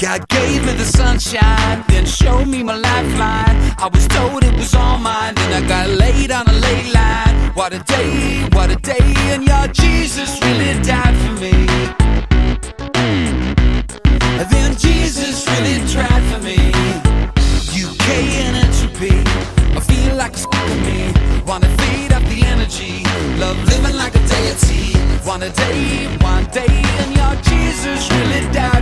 God gave me the sunshine, then showed me my lifeline. I was told it was all mine, then I got laid on a ley line. What a day, what a day, and your Jesus really died for me. Then Jesus really tried for me. UK and entropy, I feel like a of me. Wanna feed up the energy, love living like a deity. One day, one day, and your Jesus really died.